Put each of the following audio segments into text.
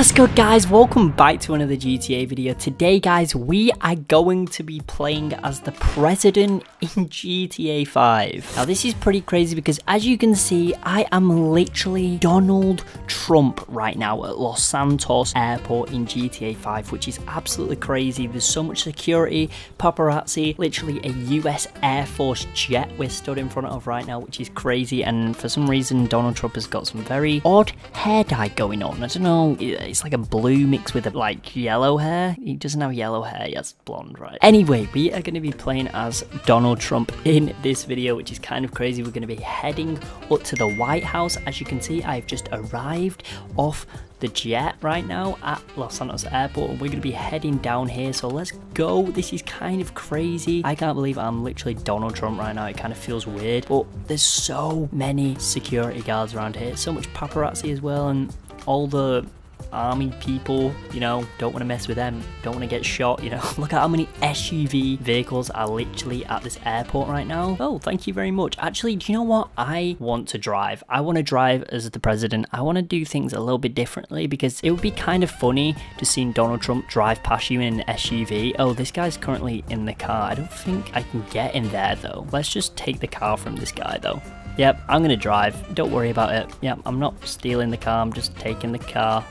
What's good guys, welcome back to another GTA video. Today guys, we are going to be playing as the president in GTA 5. Now this is pretty crazy because as you can see, I am literally Donald Trump right now at Los Santos Airport in GTA 5, which is absolutely crazy. There's so much security, paparazzi, literally a US Air Force jet we're stood in front of right now, which is crazy. And for some reason, Donald Trump has got some very odd hair dye going on. I don't know it's like a blue mixed with a, like yellow hair. He doesn't have yellow hair, he has blonde, right? Anyway, we are going to be playing as Donald Trump in this video, which is kind of crazy. We're going to be heading up to the White House. As you can see, I've just arrived off the jet right now at Los Santos Airport and we're going to be heading down here so let's go this is kind of crazy I can't believe I'm literally Donald Trump right now it kind of feels weird but there's so many security guards around here so much paparazzi as well and all the army people, you know, don't want to mess with them, don't want to get shot, you know. Look at how many SUV vehicles are literally at this airport right now. Oh, thank you very much. Actually, do you know what? I want to drive. I want to drive as the president. I want to do things a little bit differently because it would be kind of funny to see Donald Trump drive past you in an SUV. Oh, this guy's currently in the car. I don't think I can get in there though. Let's just take the car from this guy though. Yep, I'm gonna drive. Don't worry about it. Yep, I'm not stealing the car. I'm just taking the car.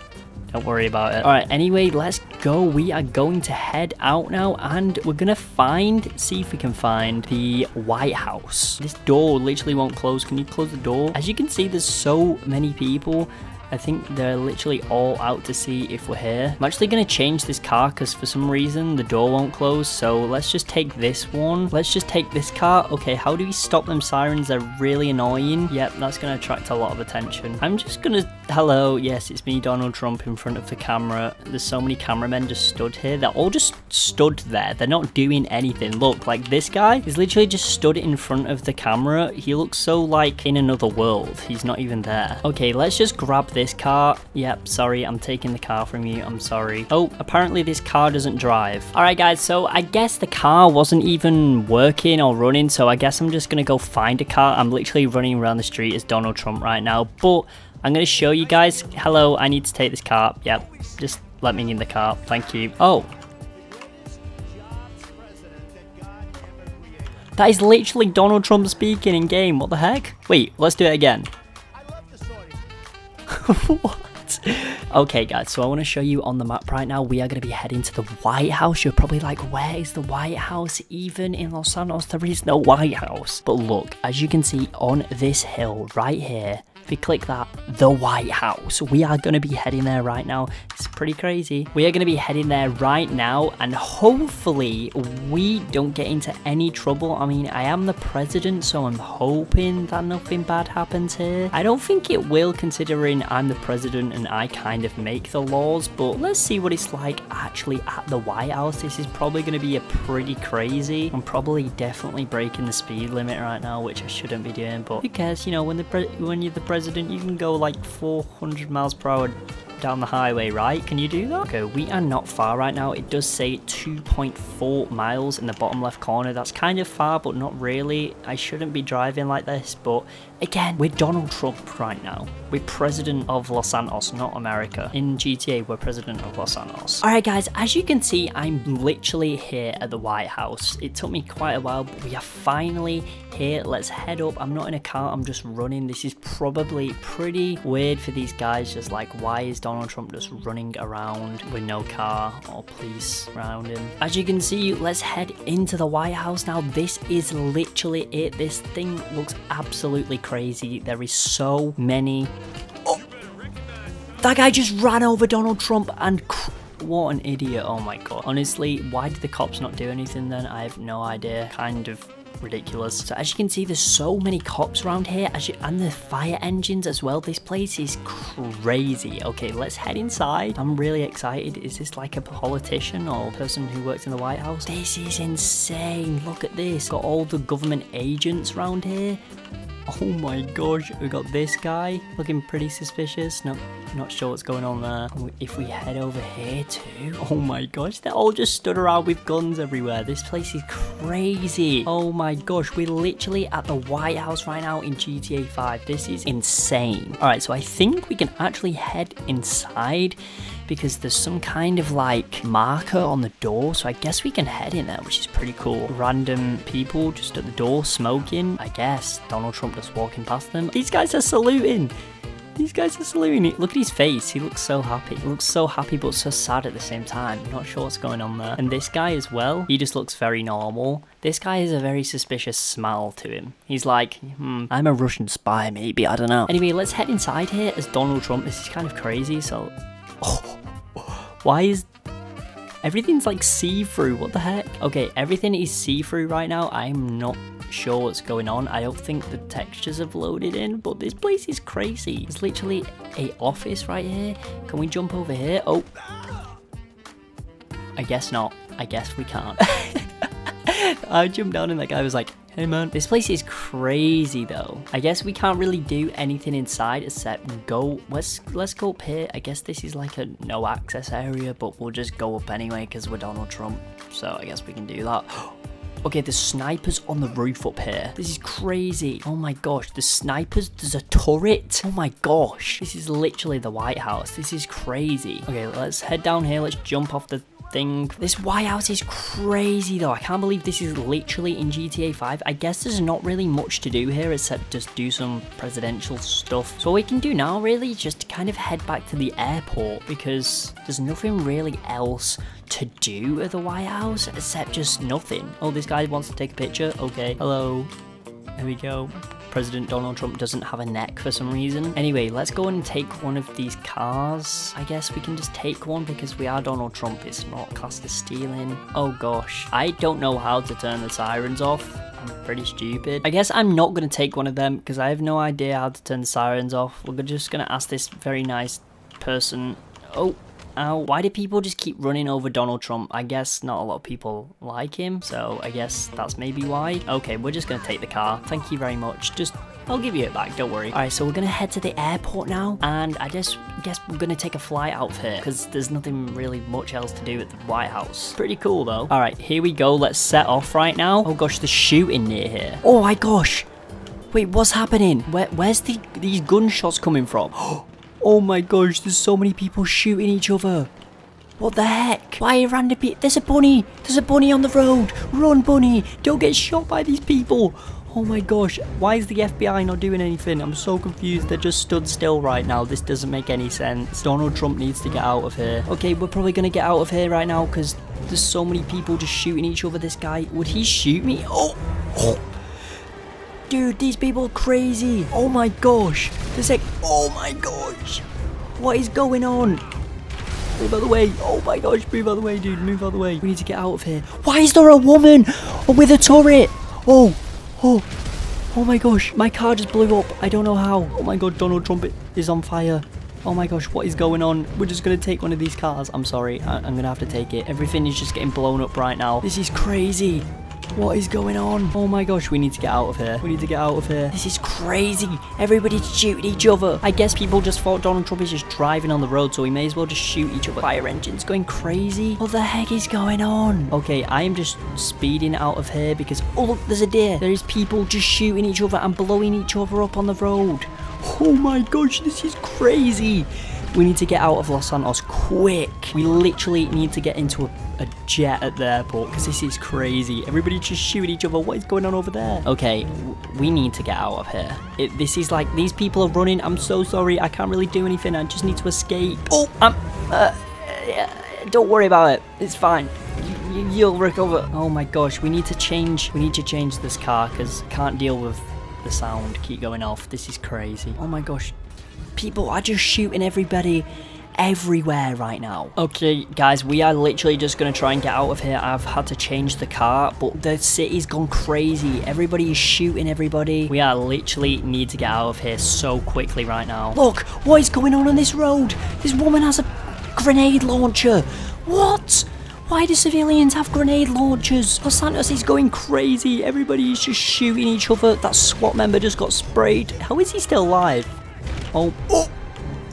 Don't worry about it. Alright, anyway, let's go. We are going to head out now and we're going to find, see if we can find the White House. This door literally won't close. Can you close the door? As you can see, there's so many people I think they're literally all out to see if we're here. I'm actually going to change this car because for some reason the door won't close. So let's just take this one. Let's just take this car. Okay, how do we stop them sirens? They're really annoying. Yep, that's going to attract a lot of attention. I'm just going to... Hello, yes, it's me, Donald Trump, in front of the camera. There's so many cameramen just stood here. They're all just stood there. They're not doing anything. Look, like this guy is literally just stood in front of the camera. He looks so like in another world. He's not even there. Okay, let's just grab this this car. Yep, sorry, I'm taking the car from you. I'm sorry. Oh, apparently this car doesn't drive. Alright guys, so I guess the car wasn't even working or running, so I guess I'm just gonna go find a car. I'm literally running around the street as Donald Trump right now, but I'm gonna show you guys. Hello, I need to take this car. Yep, just let me in the car. Thank you. Oh, That is literally Donald Trump speaking in game. What the heck? Wait, let's do it again. what? Okay guys, so I want to show you on the map right now, we are going to be heading to the White House. You're probably like, where is the White House? Even in Los Santos, there is no White House. But look, as you can see on this hill right here, if you click that, the White House, we are going to be heading there right now. It's pretty crazy. We are going to be heading there right now and hopefully we don't get into any trouble. I mean, I am the president, so I'm hoping that nothing bad happens here. I don't think it will considering I'm the president and I kind of make the laws, but let's see what it's like actually at the White House. This is probably going to be a pretty crazy. I'm probably definitely breaking the speed limit right now, which I shouldn't be doing, but who cares, you know, when the when you're the president president, you can go like 400 miles per hour down the highway, right? Can you do that? Okay, we are not far right now. It does say 2.4 miles in the bottom left corner. That's kind of far, but not really. I shouldn't be driving like this, but again, we're Donald Trump right now. We're president of Los Santos, not America. In GTA, we're president of Los Santos. Alright guys, as you can see, I'm literally here at the White House. It took me quite a while, but we are finally here. Let's head up. I'm not in a car, I'm just running. This is probably pretty weird for these guys, just like, why is Donald Trump just running around with no car or police around him. As you can see, let's head into the White House now. This is literally it. This thing looks absolutely crazy. There is so many... Oh! That guy just ran over Donald Trump and... What an idiot, oh my god. Honestly, why did the cops not do anything then? I have no idea. Kind of ridiculous. So as you can see, there's so many cops around here you, and the fire engines as well. This place is crazy. Okay, let's head inside. I'm really excited. Is this like a politician or a person who works in the White House? This is insane. Look at this. Got all the government agents around here. Oh my gosh, we got this guy looking pretty suspicious. No, not sure what's going on there. Oh, if we head over here too, oh my gosh, they're all just stood around with guns everywhere. This place is crazy. Oh my gosh, we're literally at the White House right now in GTA 5. This is insane. All right, so I think we can actually head inside because there's some kind of like marker on the door. So I guess we can head in there, which is pretty cool. Random people just at the door smoking. I guess Donald Trump just walking past them. These guys are saluting. These guys are saluting. Look at his face. He looks so happy. He looks so happy but so sad at the same time. I'm not sure what's going on there. And this guy as well, he just looks very normal. This guy has a very suspicious smile to him. He's like, hmm, I'm a Russian spy maybe, I don't know. Anyway, let's head inside here as Donald Trump. This is kind of crazy, so... Oh, why is everything's like see-through what the heck okay everything is see-through right now i'm not sure what's going on. I don't think the textures have loaded in, but this place is crazy. It's literally a office right here. Can we jump over here? Oh. I guess not. I guess we can't. I jumped down and that guy was like, hey man. This place is crazy though. I guess we can't really do anything inside except go, let's, let's go up here. I guess this is like a no access area, but we'll just go up anyway because we're Donald Trump. So I guess we can do that. Okay, the snipers on the roof up here. This is crazy. Oh my gosh, the snipers, there's a turret. Oh my gosh. This is literally the White House. This is crazy. Okay, let's head down here. Let's jump off the thing. This White House is crazy though. I can't believe this is literally in GTA 5. I guess there's not really much to do here except just do some presidential stuff. So what we can do now really is just kind of head back to the airport because there's nothing really else to do at the White House except just nothing. Oh, this guy wants to take a picture. Okay, hello. There we go. President Donald Trump doesn't have a neck for some reason. Anyway, let's go and take one of these cars. I guess we can just take one because we are Donald Trump. It's not classed as stealing. Oh gosh. I don't know how to turn the sirens off. I'm pretty stupid. I guess I'm not going to take one of them because I have no idea how to turn the sirens off. We're just going to ask this very nice person. Oh, Ow. Why do people just keep running over Donald Trump? I guess not a lot of people like him, so I guess that's maybe why. Okay, we're just gonna take the car. Thank you very much. Just I'll give you it back, don't worry. Alright, so we're gonna head to the airport now, and I just guess we're gonna take a flight out of here, because there's nothing really much else to do at the White House. Pretty cool, though. Alright, here we go. Let's set off right now. Oh gosh, the shooting near here. Oh my gosh! Wait, what's happening? Where, where's the these gunshots coming from? Oh, Oh my gosh, there's so many people shooting each other. What the heck? Why are random people? There's a bunny. There's a bunny on the road. Run, bunny. Don't get shot by these people. Oh my gosh, why is the FBI not doing anything? I'm so confused. They're just stood still right now. This doesn't make any sense. Donald Trump needs to get out of here. Okay, we're probably going to get out of here right now because there's so many people just shooting each other. This guy, would he shoot me? Oh, oh. Dude, these people are crazy. Oh my gosh. There's like, oh my gosh. What is going on? Move out of the way. Oh my gosh, move out of the way, dude. Move out of the way. We need to get out of here. Why is there a woman with a turret? Oh, oh, oh my gosh. My car just blew up. I don't know how. Oh my god, Donald Trump is on fire. Oh my gosh, what is going on? We're just going to take one of these cars. I'm sorry. I I'm going to have to take it. Everything is just getting blown up right now. This is crazy. What is going on? Oh my gosh, we need to get out of here. We need to get out of here. This is crazy. Everybody's shooting each other. I guess people just thought Donald Trump is just driving on the road, so we may as well just shoot each other. Fire engines going crazy. What the heck is going on? Okay, I am just speeding out of here because, oh look, there's a deer. There is people just shooting each other and blowing each other up on the road. Oh my gosh, this is crazy. We need to get out of Los Santos quick. We literally need to get into a, a jet at the airport because this is crazy. Everybody just shooting each other. What is going on over there? Okay, we need to get out of here. It, this is like, these people are running. I'm so sorry. I can't really do anything. I just need to escape. Oh, I'm, uh, don't worry about it. It's fine. You'll recover. Oh my gosh, we need to change. We need to change this car because can't deal with the sound keep going off. This is crazy. Oh my gosh, people are just shooting everybody everywhere right now. Okay, guys, we are literally just going to try and get out of here. I've had to change the car, but the city's gone crazy. Everybody is shooting everybody. We are literally need to get out of here so quickly right now. Look, what is going on on this road? This woman has a grenade launcher. What? Why do civilians have grenade launchers? Los Santos is going crazy. Everybody is just shooting each other. That SWAT member just got sprayed. How is he still alive? Oh, oh,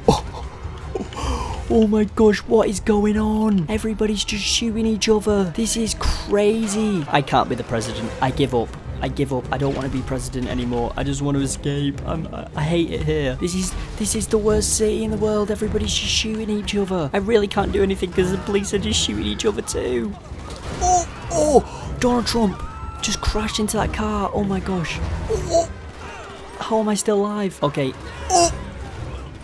oh, oh my gosh, what is going on? Everybody's just shooting each other. This is crazy. I can't be the president. I give up. I give up. I don't want to be president anymore. I just want to escape. I'm, I, I hate it here. This is this is the worst city in the world. Everybody's just shooting each other. I really can't do anything because the police are just shooting each other too. Oh, oh, Donald Trump just crashed into that car. Oh my gosh. Oh, oh. how am I still alive? Okay. Oh,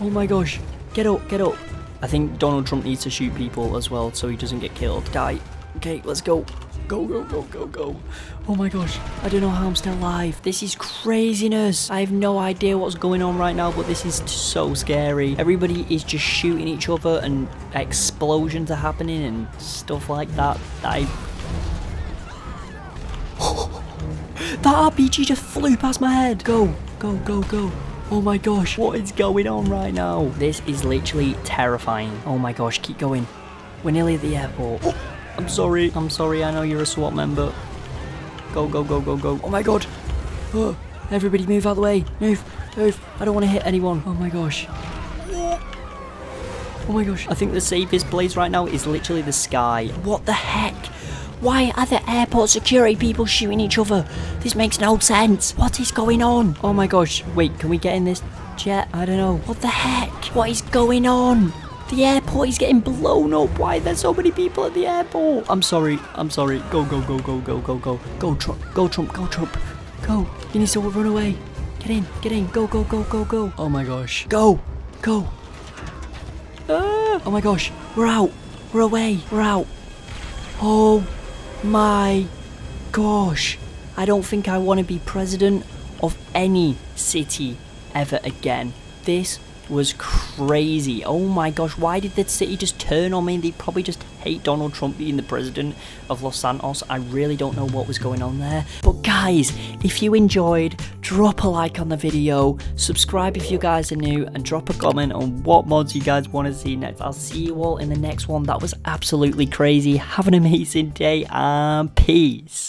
oh my gosh. Get up, get up. I think Donald Trump needs to shoot people as well so he doesn't get killed. Die. Okay, let's go. Go, go, go, go, go. Oh my gosh. I don't know how I'm still alive. This is craziness. I have no idea what's going on right now, but this is so scary. Everybody is just shooting each other and explosions are happening and stuff like that. I... that RPG just flew past my head. Go, go, go, go. Oh my gosh, what is going on right now? This is literally terrifying. Oh my gosh, keep going. We're nearly at the airport. Oh, I'm sorry, I'm sorry, I know you're a SWAT member. Go, go, go, go, go. Oh my god. Oh, everybody move out of the way. Move, move. I don't want to hit anyone. Oh my gosh. Oh my gosh. I think the safest place right now is literally the sky. What the heck? Why are the airport security people shooting each other? This makes no sense. What is going on? Oh my gosh. Wait, can we get in this jet? I don't know. What the heck? What is going on? The airport is getting blown up. Why are there so many people at the airport? I'm sorry. I'm sorry. Go, go, go, go, go, go, go. Go, Trump. Go, Trump. Go, Trump. Go. You need to run away. Get in. Get in. Go, go, go, go, go. Oh my gosh. Go. Go. Ah. Oh my gosh. We're out. We're away. We're out. Oh my gosh. I don't think I want to be president of any city ever again. This was crazy. Oh my gosh, why did the city just turn on me? They probably just hate Donald Trump being the president of Los Santos. I really don't know what was going on there. But guys, if you enjoyed, drop a like on the video, subscribe if you guys are new, and drop a comment on what mods you guys want to see next. I'll see you all in the next one. That was absolutely crazy. Have an amazing day and peace.